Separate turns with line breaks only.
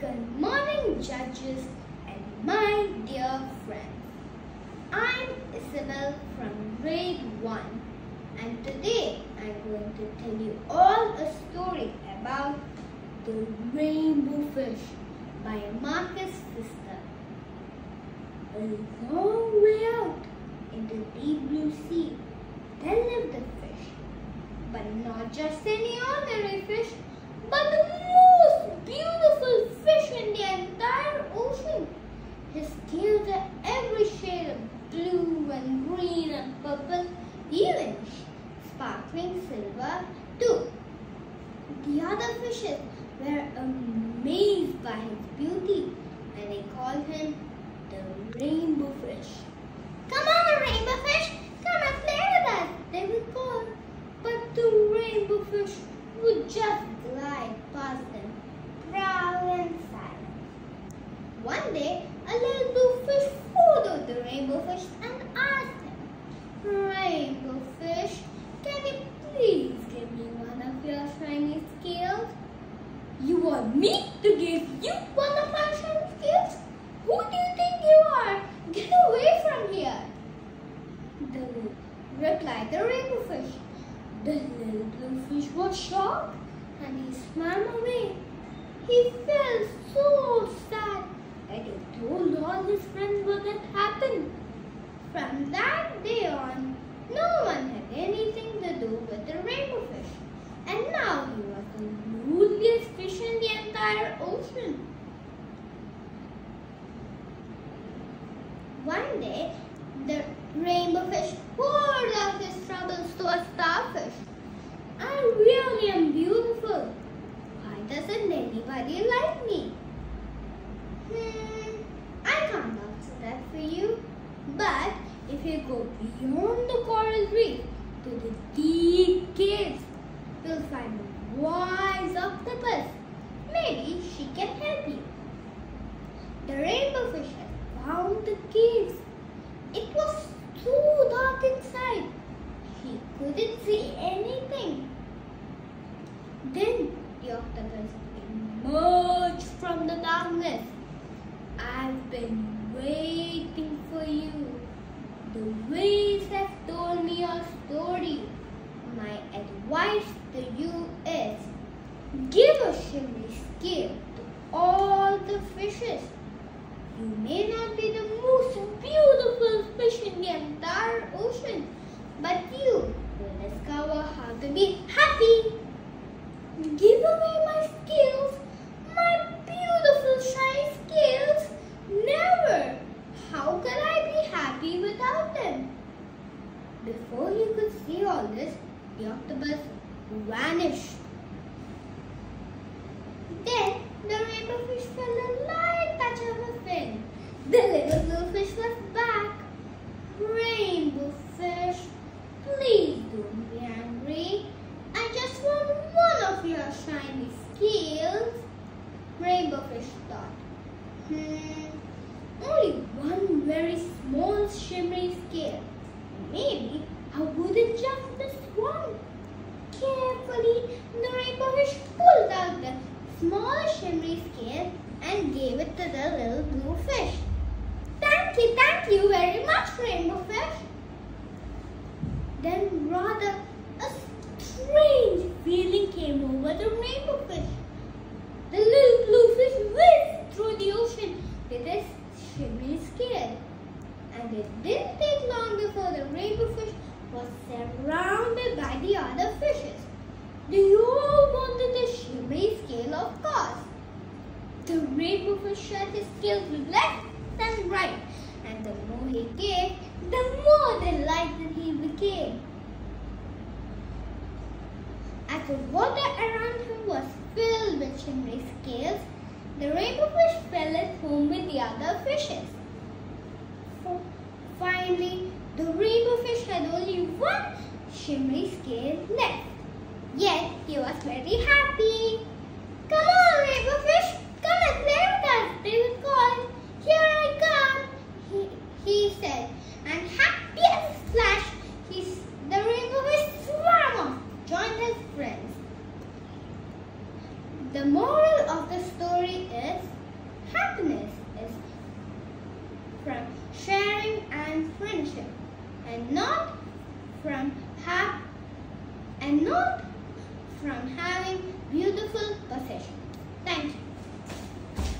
Good morning, judges and my dear friends. I'm Isabelle from grade 1 and today I'm going to tell you all a story about the rainbow fish by Marcus Pfister. A long way out in the deep blue sea, there lived a fish. But not just any ordinary fish, but the most beautiful fish in the entire ocean. His scales are every shade of blue and green and purple, even sparkling silver too. The other fishes were amazed by his beauty and they called him the rainbow fish. Come on, rainbow fish, come and play with us, they would call. But the rainbow fish would just glide past them, proud and silent. One day, a little blue fish followed the rainbow fish and asked him, Rainbow fish, can you please give me one of your shiny scales? You want me to give you one of my shiny scales? Who do you think you are? Get away from here. The, replied the rainbow fish. The little blue fish was shocked and he swam away. He felt so sad and he told all his friends what had happened. From that day on, no one had anything to do with the rainbow fish. And now he was the loneliest fish in the entire ocean. One day, the rainbow fish poured out his troubles to a starfish. Really am beautiful. Why doesn't anybody like me? Hmm, I can't answer that for you. But if you go beyond the coral reef to the deep caves, you'll find wise octopus. Maybe she can help you. The rainbow fish had found the caves. It was too dark inside. He couldn't see anything. Then the octopus emerged from the darkness. I've been waiting for you. The waves have told me your story. My advice to you is give a shimmery scale to all the fishes. You may not be the most beautiful fish in the entire ocean, but you will discover how to be happy. Give away my scales, my beautiful shiny scales. Never. How can I be happy without them? Before he could see all this, the octopus vanished. Then the rainbow fish felt a light touch of a fin. The little blue fish was back. Rainbow fish, please don't be angry. I just want one of your shiny scales. Rainbow fish thought. Hmm, only one very small shimmery scale. Maybe I wouldn't just miss one. Carefully, pulled out the small shimmery scale and gave it to the little blue fish. Thank you, thank you very much, rainbow fish. Then rather a strange feeling came over the rainbow fish. The little blue fish whizzed through the ocean with its shimmery scale. And it didn't take long before the rainbow fish was surrounded by the other fishes. They all wanted the shimmery scale, of course. The rainbow scales left and right, and the more he gave, the more delighted he became. As the water around him was filled with shimmery scales, the rainbow fish fell at home with the other fishes. Finally, the rainbow fish had only one shimmery scale left. Yet he was very happy. The moral of the story is happiness is from sharing and friendship and not from hap and not from having beautiful possessions. Thank you.